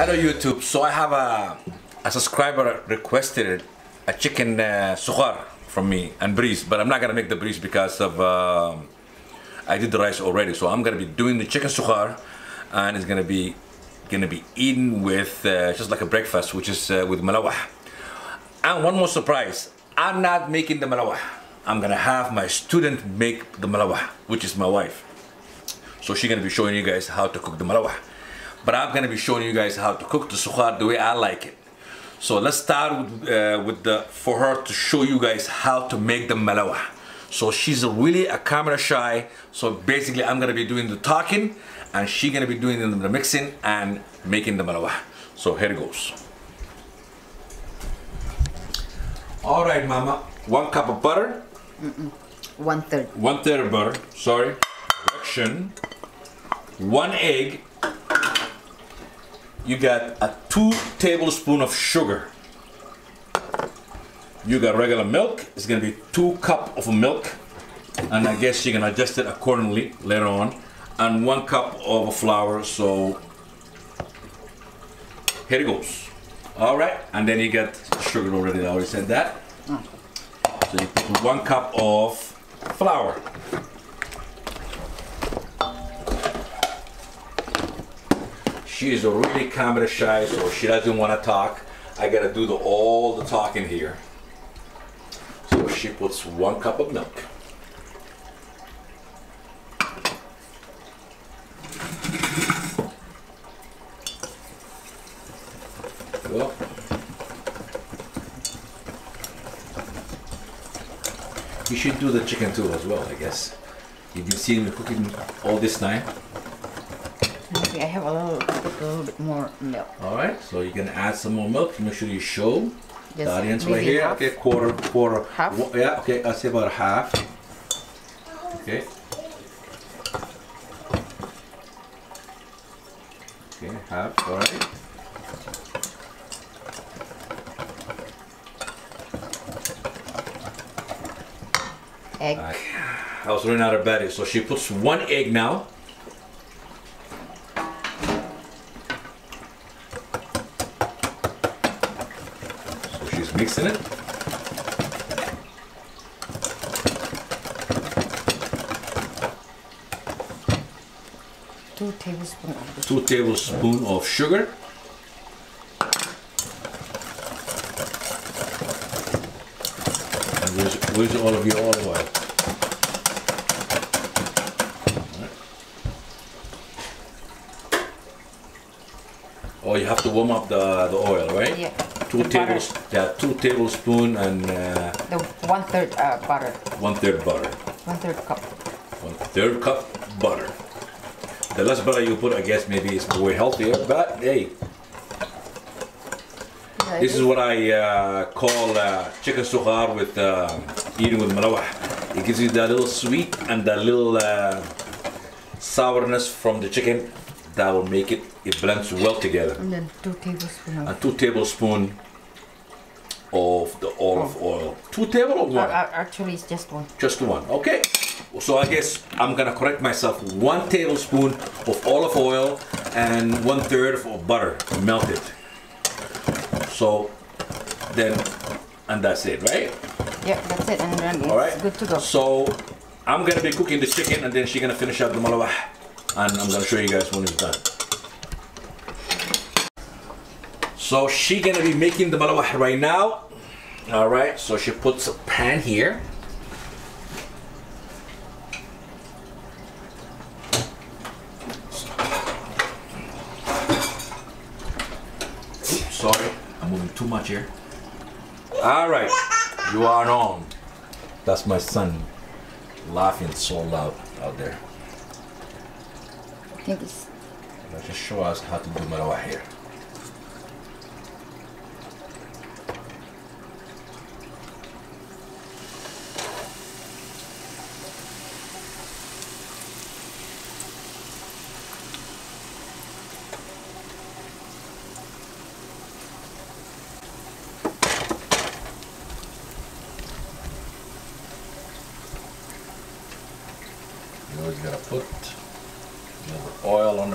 Hello YouTube. So I have a, a subscriber requested a chicken uh, from me and breeze, but I'm not gonna make the breeze because of um I did the rice already. So I'm gonna be doing the chicken suqaar, and it's gonna be gonna be eaten with uh, just like a breakfast, which is uh, with malawax. And one more surprise, I'm not making the malawax. I'm gonna have my student make the malawax, which is my wife. So she's gonna be showing you guys how to cook the malawax. But I'm gonna be showing you guys how to cook the suqaar the way I like it. So let's start with, uh, with the, for her to show you guys how to make the malawax. So she's really a camera shy. So basically I'm gonna be doing the talking and she's gonna be doing the mixing and making the malawax. So here it goes. All right, mama. One cup of butter. One third. One third of butter. Sorry. Correction. One egg. You got a two tablespoon of sugar. You got regular milk. It's gonna be two cup of milk, and I guess you can adjust it accordingly later on. And one cup of flour. So here it goes. All right, and then you got sugar already. I already said that. Mm. So you put one cup of flour. She is really camera shy, so she doesn't want to talk. I gotta do the, all the talking here. So she puts one cup of milk. Well, you should do the chicken too as well, I guess. You've been seeing me cooking all this time. Okay, I have a little, a little bit more milk. All right, so you're gonna add some more milk. Make sure you show the audience right here. half. Okay, quarter, quarter. Half? Yeah, okay, I'll say about half. Okay. Okay, half. All right. Egg. I, I was running out of battery, so she puts one egg now. So she's mixing it. Two tablespoons of Two tablespoons of sugar. And where's, where's all of your olive oil? Oh, you have to warm up the, the oil, right? Yeah. Two butter. tables, yeah, two tablespoon and uh, The one third uh, butter. one third butter. One third cup. One third cup butter. The less butter you put, I guess maybe it's more healthier, but hey, this is what I uh, call uh, chicken suqaar with uh, eating with malawax. It gives you that little sweet and that little uh, sourness from the chicken that will make it, it blends well together. And then two tablespoons And two tablespoon of the olive oil. Two table or Uh, one? uh, actually, it's just one. Just one, okay. So I guess I'm gonna correct myself. One tablespoon of olive oil and one third of butter melted. So then, and that's it, right? Yeah, that's it. And then it's All right. good to go. So I'm gonna be cooking the chicken and then she's gonna finish up the malawax. And I'm gonna show you guys when it's done. So she gonna be making the malawax right now. All right, so she puts a pan here. Oops, sorry, I'm moving too much here. All right, you are on. That's my son laughing so loud out there. I think it's Let's just show us how to do malawax here. You always gotta put a little oil on the pan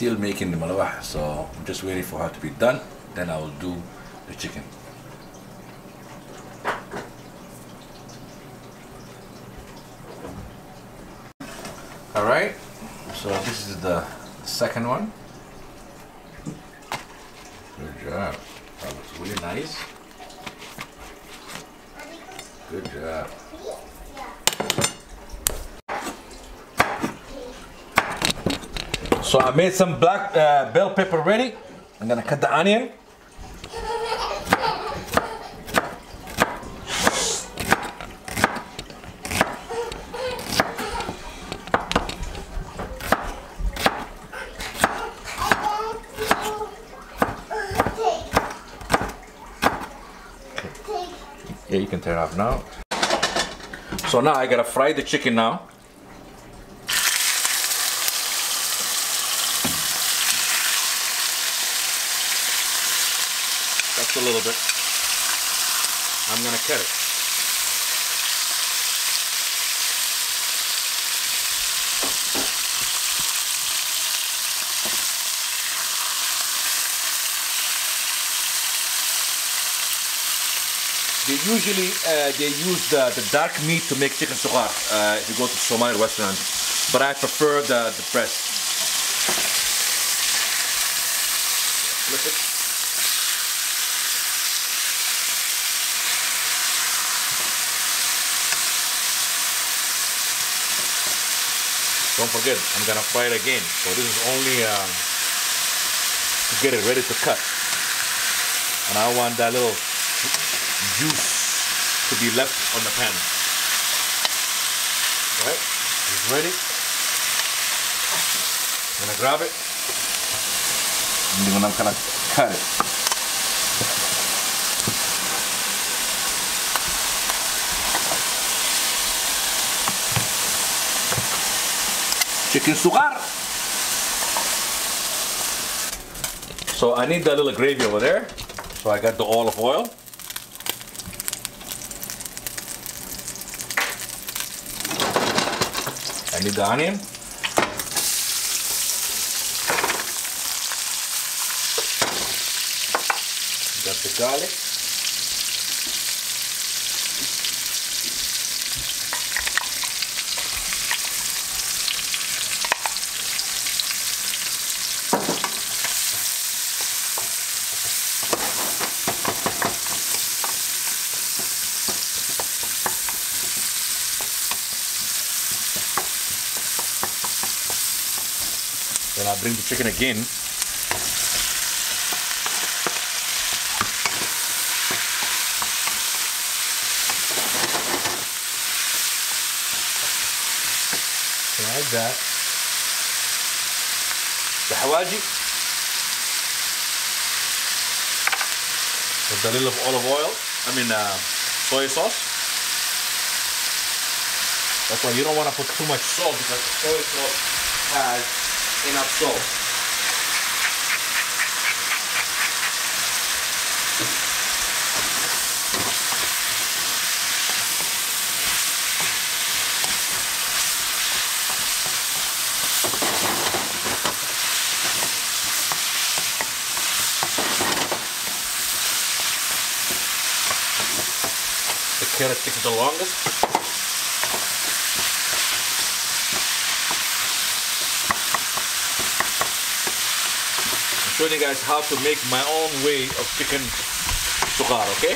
still making the malawax, so I'm just waiting for her to be done. Then I will do the chicken. All right, so this is the second one. Good job. That looks really nice. Good job. So I made some black uh, bell pepper ready. I'm gonna cut the onion. Yeah, you can turn it off now. So now I gotta fry the chicken now. That's a little bit. I'm gonna cut it. They usually uh, they use the, the dark meat to make chicken suqaar uh, if you go to Somali restaurant, but I prefer the the breast. Don't forget, I'm gonna fry it again. So this is only um, to get it ready to cut. And I want that little juice to be left on the pan. Right? It's ready. I'm gonna grab it. And then I'm gonna cut it. Chicken suqaar. So I need that little gravy over there. So I got the olive oil. I need the onion. Got the garlic. Then I bring the chicken again. Like that. The hawaji. With a little of olive oil. I mean uh, soy sauce. That's why you don't want to put too much salt because soy sauce has enough salt. The carrot takes the longest. Showing you guys how to make my own way of chicken suqaar, okay?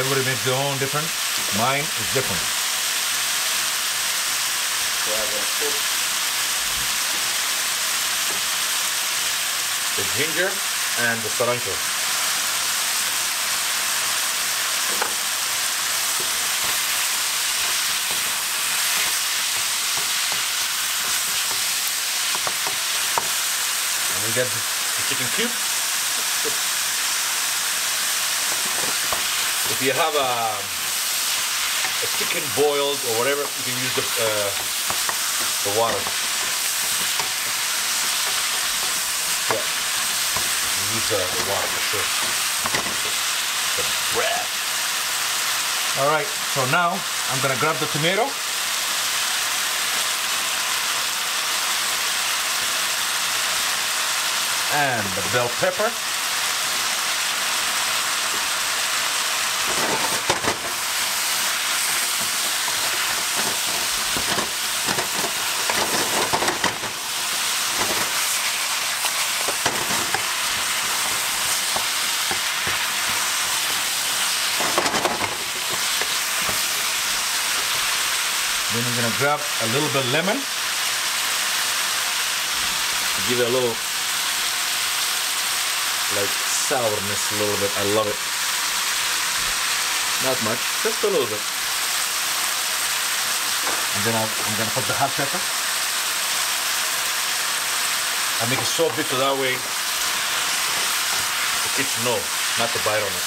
Everybody makes their own different. Mine is different. So gonna put the ginger and the cilantro. Get the, chicken cube. If you have a, a chicken boiled or whatever, you can use the uh, the water. Yeah, use uh, the water for sure. The bread. All right, so now I'm gonna grab the tomato. And the bell pepper. Then I'm gonna grab a little bit of lemon. Give it a little sourness a little bit. I love it. Not much, just a little bit. And then I'm, I'm gonna put the hot pepper. I make it so big that way the kids know not to bite on it.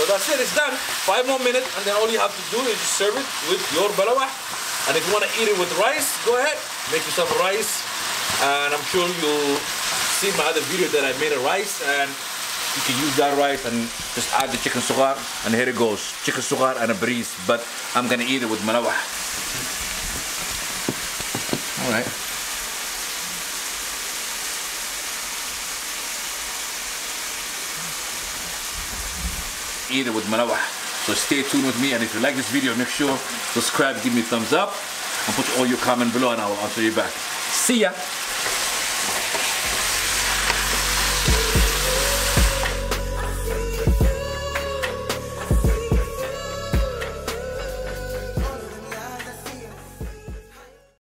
So that's it, it's done. Five more minutes, and then all you have to do is serve it with your malawax. And if you want to eat it with rice, go ahead, make yourself rice. And I'm sure you'll see my other video that I made a rice, and you can use that rice and just add the chicken suqaar, and here it goes, chicken suqaar and a breeze. But I'm gonna eat it with malawax. All right. eat it with malawax. So stay tuned with me and if you like this video, make sure subscribe, give me a thumbs up and put all your comment below and I will answer you back. See ya!